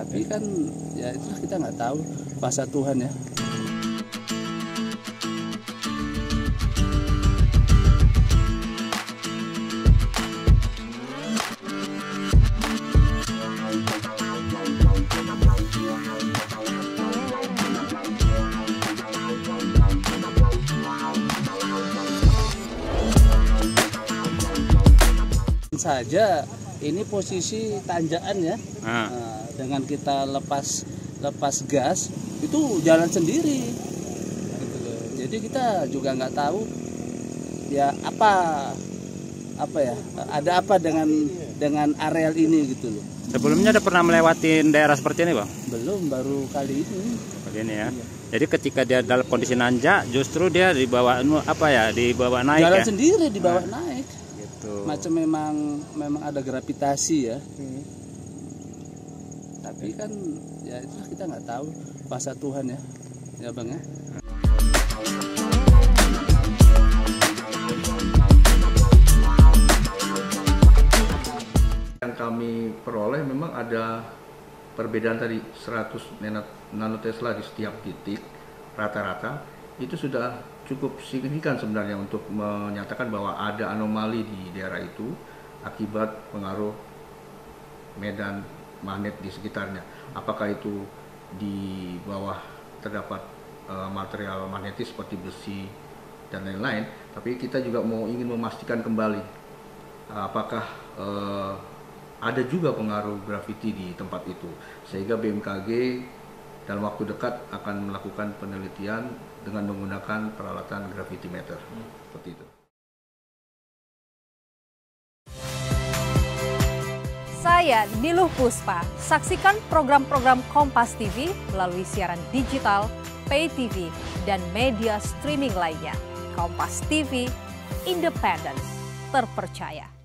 tapi kan ya itu kita nggak tahu bahasa Tuhan ya. Saja ini posisi tanjakan ya. Nah, Nah, dengan kita lepas lepas gas itu jalan sendiri. Gitu jadi kita juga nggak tahu ya apa apa ya ada apa dengan dengan areal ini gitu loh. Sebelumnya ada pernah melewati daerah seperti ini bang? belum baru kali ini. Begini ya. Jadi ketika dia dalam kondisi nanjak, justru dia dibawa apa ya, dibawa naik jalan ya. sendiri di bawah naik Gitu. macam memang memang ada gravitasi ya. Tapi kan ya itu kita nggak tahu. Bahasa Tuhan ya. Ya bang ya. Yang kami peroleh memang ada perbedaan tadi 100 nano- nanotesla di setiap titik rata-rata. Itu sudah cukup signifikan sebenarnya untuk menyatakan bahwa ada anomali di daerah itu akibat pengaruh medan magnet di sekitarnya. Apakah itu di bawah terdapat eh, material magnetis seperti besi dan lain-lain, tapi kita juga mau ingin memastikan kembali apakah eh, ada juga pengaruh graffiti di tempat itu sehingga BMKG dalam waktu dekat akan melakukan penelitian dengan menggunakan peralatan graffitimeter seperti itu. Saya Niluh Puspa. Saksikan program-program Kompas TV melalui siaran digital, pay TV, dan media streaming lainnya. Kompas TV, independen, terpercaya.